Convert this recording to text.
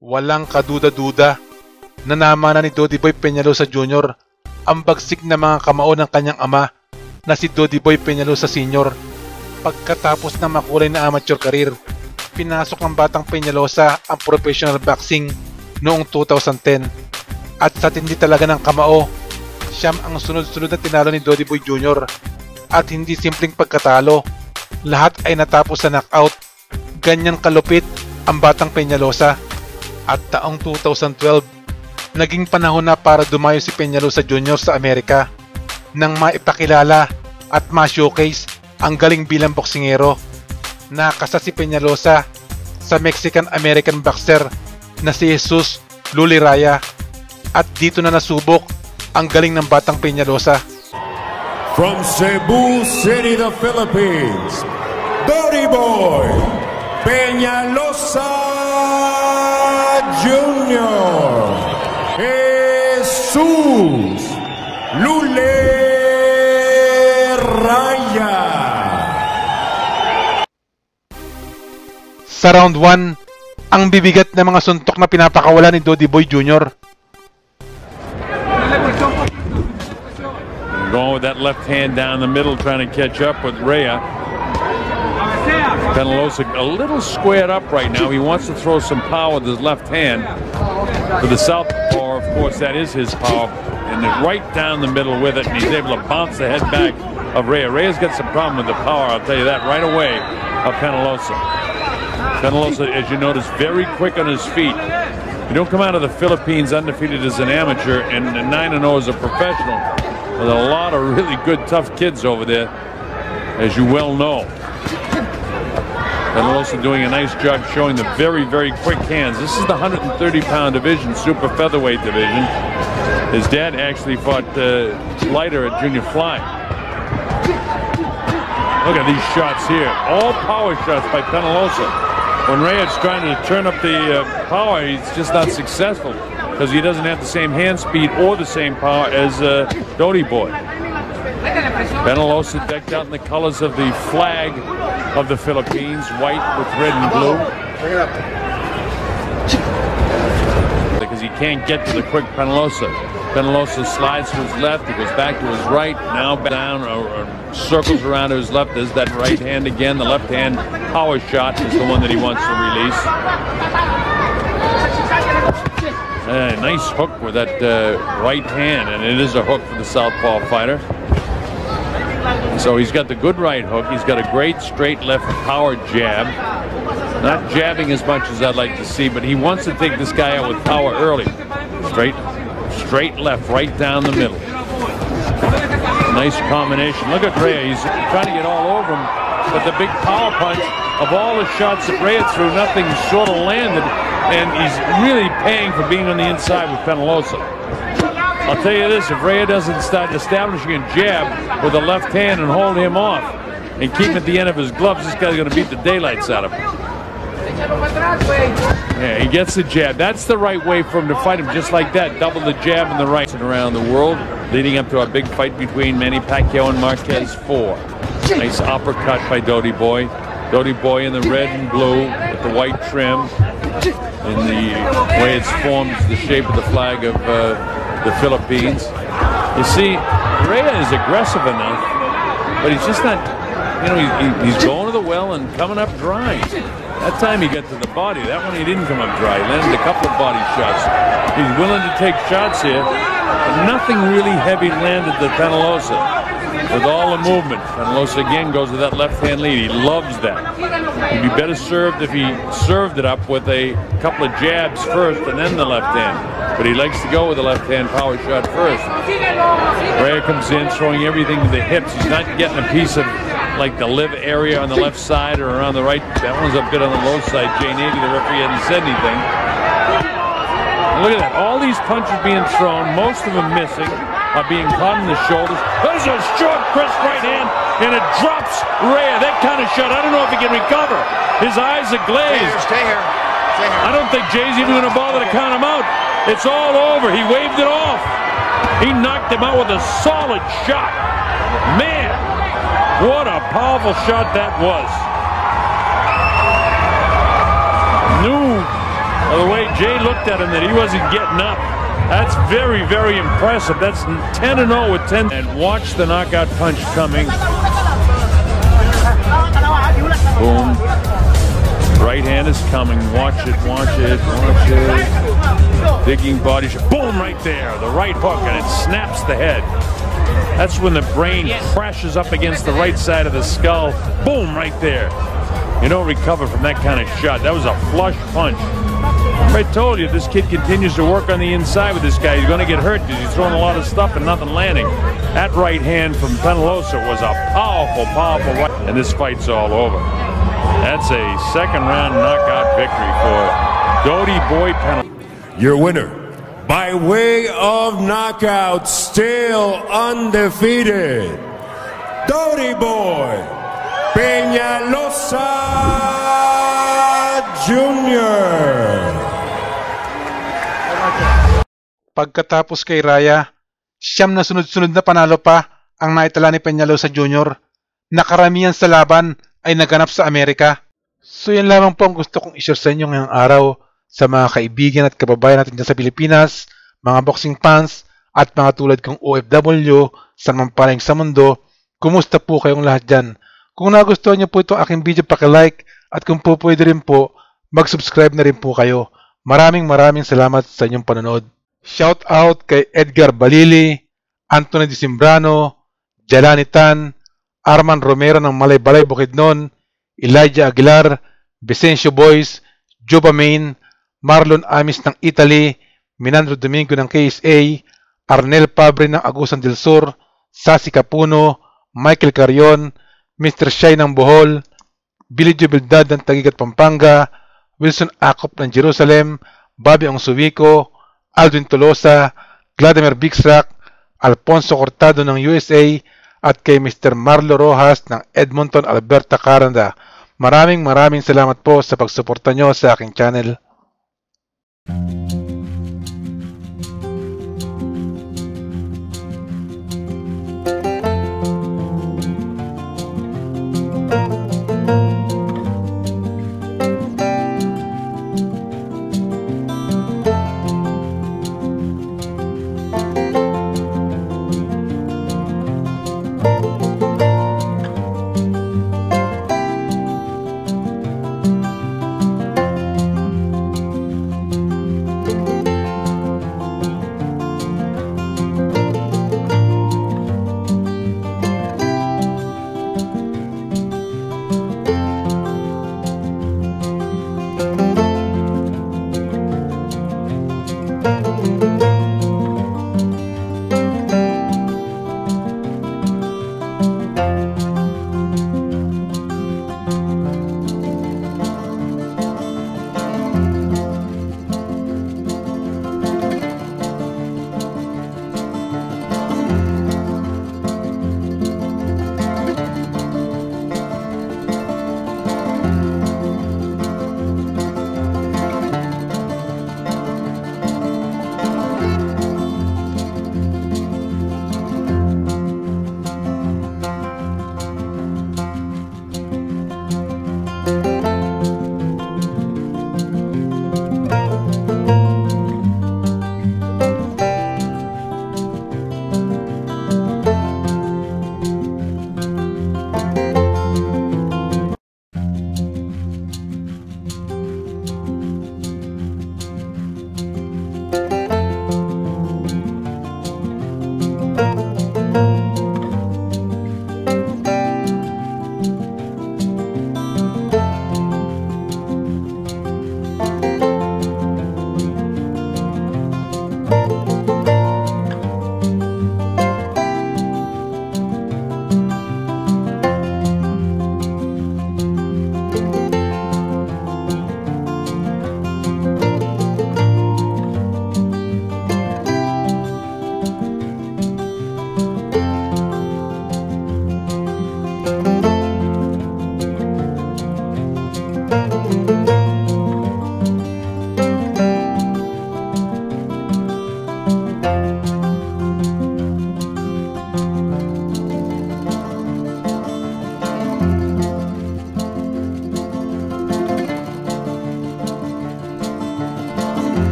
Walang kaduda-duda na namana ni Dodi Boy Peñalosa Jr. ang bagsik na mga kamao ng kanyang ama na si Dodi Boy Peñalosa Sr. Pagkatapos ng makulay na amateur career, pinasok ng batang Peñalosa ang professional boxing noong 2010 at sa tindi talaga ng kamao, siyam ang sunod-sunod na tinalo ni Dodi Boy Jr. at hindi simpleng pagkatalo, lahat ay natapos sa knockout. Ganyan kalupit ang batang Peñalosa at taong 2012, naging panahon na para dumayo si Peñalosa Jr. sa Amerika nang maipakilala at ma-showcase ang galing bilang boksingero. Nakasa si Peñalosa sa Mexican-American boxer na si Jesus Luliraya at dito na nasubok ang galing ng batang Peñalosa. From Cebu City, the Philippines, Dirty Boy Peñalosa Jr. Jesus Luleraya. Sa round 1, ang bibigat na mga suntok na pinapakawala ni Dodi Boy Jr. Going with that left hand down the middle, trying to catch up with Rhea. Penalosa a little squared up right now. He wants to throw some power with his left hand. With the southpaw, of course, that is his power. And right down the middle with it, and he's able to bounce the head back of Raya. Raya's got some problem with the power, I'll tell you that right away, of Penalosa. Penalosa, as you notice, very quick on his feet. You don't come out of the Philippines undefeated as an amateur and 9-0 as a professional. There's a lot of really good, tough kids over there, as you well know. Penalosa doing a nice job showing the very, very quick hands. This is the 130-pound division, super featherweight division. His dad actually fought uh, lighter at junior fly. Look at these shots here. All power shots by Penalosa. When Reyes trying to turn up the uh, power, he's just not successful because he doesn't have the same hand speed or the same power as uh, Dodie Boy. Penalosa decked out in the colors of the flag of the Philippines, white with red and blue. Because he can't get to the quick Penalosa. Penalosa slides to his left, he goes back to his right, now down, or, or circles around to his left. There's that right hand again. The left hand power shot is the one that he wants to release. Uh, nice hook with that uh, right hand, and it is a hook for the southpaw fighter. So he's got the good right hook. He's got a great straight left power jab. Not jabbing as much as I'd like to see, but he wants to take this guy out with power early. Straight, straight left, right down the middle. Nice combination. Look at Ray. He's trying to get all over him, but the big power punch of all the shots that Ray threw, nothing sort of landed, and he's really paying for being on the inside with Penalosa. I'll tell you this, if Ray doesn't start establishing a jab with the left hand and hold him off and keep at the end of his gloves, this guy's going to beat the daylights out of him. Yeah, he gets the jab. That's the right way for him to fight him, just like that. Double the jab and the right. And around the world, leading up to our big fight between Manny Pacquiao and Marquez 4. Nice uppercut by Dodie Boy. Dodie Boy in the red and blue with the white trim. In the way it's formed the shape of the flag of uh, the Philippines. You see, Raya is aggressive enough, but he's just not, you know, he, he, he's going to the well and coming up dry. That time he got to the body. That one he didn't come up dry. He landed a couple of body shots. He's willing to take shots here, but nothing really heavy landed to Penalosa. With all the movement, Penalosa again goes with that left-hand lead. He loves that. He'd be better served if he served it up with a couple of jabs first and then the left hand. But he likes to go with the left-hand power shot first. Ray comes in, throwing everything to the hips. He's not getting a piece of like the live area on the left side or around the right. That one's a bit on the low side. Jay Nady, the referee, hasn't said anything. Look at that. All these punches being thrown, most of them missing, are being caught in the shoulders. There's a short, crisp right hand, and it drops Raya. That kind of shot, I don't know if he can recover. His eyes are glazed. Stay here. Stay here. I don't think Jay's even going to bother to count him out. It's all over. He waved it off. He knocked him out with a solid shot. Man, what a powerful shot that was. New Well, the way Jay looked at him that he wasn't getting up, that's very, very impressive. That's 10 and 0 with 10. And watch the knockout punch coming. Boom. Right hand is coming. Watch it, watch it, watch it. Digging body shot. Boom, right there. The right hook, and it snaps the head. That's when the brain crashes up against the right side of the skull. Boom, right there. You don't recover from that kind of shot. That was a flush punch. I told you, this kid continues to work on the inside with this guy. He's going to get hurt because he's throwing a lot of stuff and nothing landing. That right hand from Penalosa was a powerful, powerful right. And this fight's all over. That's a second round knockout victory for Dodie Boy Penalosa. Your winner, by way of knockout, still undefeated, Doty Boy Peñalosa Jr. Pagkatapos kay Raya, siyam na sunod-sunod na panalo pa ang naitala ni Peñalosa Jr. na karamihan sa laban ay naganap sa Amerika. So yan lamang po ang gusto kong ishare sa inyo ngayong araw sa mga kaibigan at kababayan natin dyan sa Pilipinas, mga boxing fans, at mga tulad kong OFW sa mampaling sa mundo. Kumusta po kayong lahat dyan? Kung nagustuhan niyo po itong aking video, like at kung po pwede rin po, mag-subscribe na rin po kayo. Maraming maraming salamat sa inyong panonood. Shout out kay Edgar Balili, Anthony Disimbrano, Jalani Tan, Arman Romero ng Malay-Balay Bukidnon, Elijah Aguilar, Vicencio Boys, Juba Main, Marlon Amis ng Italy, Minandro Domingo ng KSA, Arnel Pabre ng Agusan del Sur, Sasi Capuno, Michael Carion, Mr. Shai ng Bohol, Billy Jubeldad ng Tagigat Pampanga, Wilson Akop ng Jerusalem, Bobby Ongsuwico, Alvin Tolosa, Vladimir Bixrak, Alfonso Cortado ng USA, at kay Mr. Marlo Rojas ng Edmonton, Alberta, Canada. Maraming maraming salamat po sa pagsuporta nyo sa aking channel.